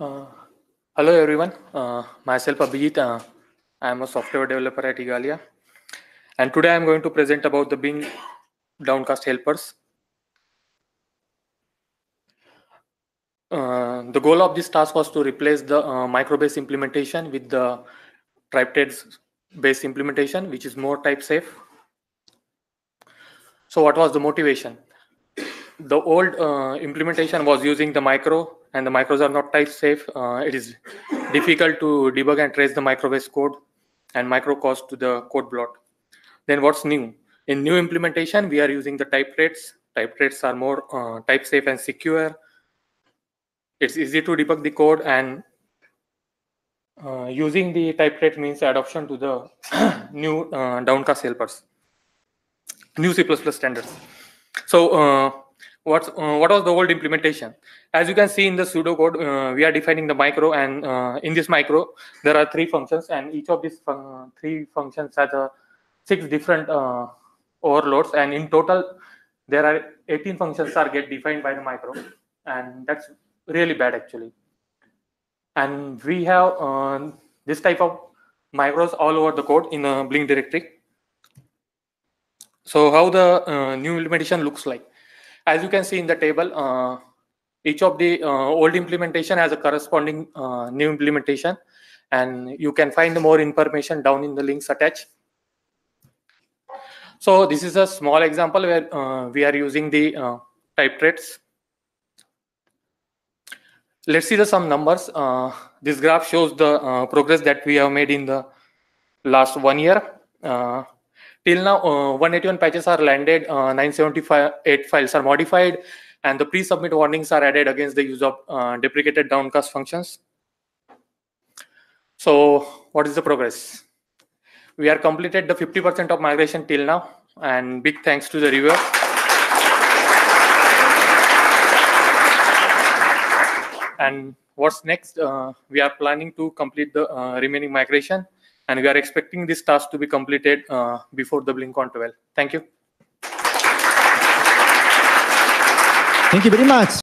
Uh, hello everyone, uh, myself Abhijeet. Uh, I am a software developer at Igalia, and today I am going to present about the Blink Downcast helpers. Uh, the goal of this task was to replace the uh, microbase implementation with the type traits based implementation, which is more type safe. So, what was the motivation? The old uh, implementation was using the micro, and the micros are not type safe. Uh, it is difficult to debug and trace the microbase code, and micro caused to the code blot. Then, what's new? In new implementation, we are using the type traits. Type traits are more uh, type safe and secure. It's easy to debug the code and uh, using the type trait means adoption to the new uh, downcast helpers, new C++ standards. So uh, what's, uh, what was the old implementation? As you can see in the pseudocode, uh, we are defining the micro and uh, in this micro, there are three functions and each of these fun three functions has a six different uh, overloads and in total, there are 18 functions are get defined by the micro and that's really bad actually. And we have uh, this type of micros all over the code in a blink directory. So how the uh, new implementation looks like as you can see in the table uh, each of the uh, old implementation has a corresponding uh, new implementation and you can find more information down in the links attached so this is a small example where uh, we are using the type traits let's see the some numbers. Uh, this graph shows the uh, progress that we have made in the last one year. Uh, till now, 181 patches are landed, 978 files are modified, and the pre-submit warnings are added against the use of deprecated downcast functions. So what is the progress? We are completed the 50% of migration till now, and big thanks to the reviewers. and what's next uh, we are planning to complete the uh, remaining migration and we are expecting this task to be completed uh, before the blinkon 12 thank you Thank you very much.